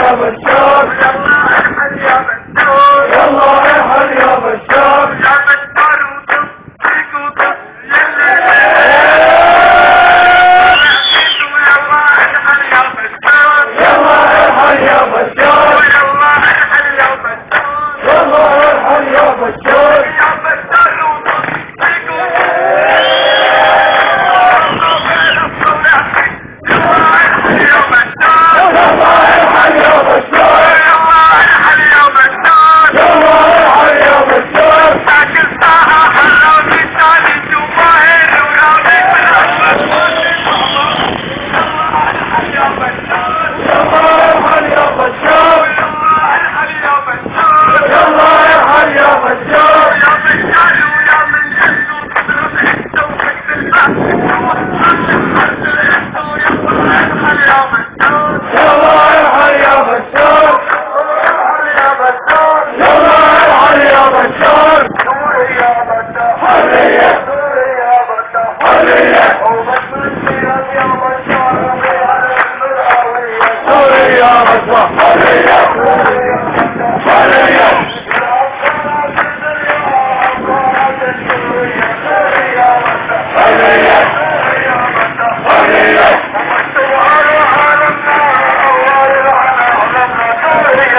I'm a Yamashita.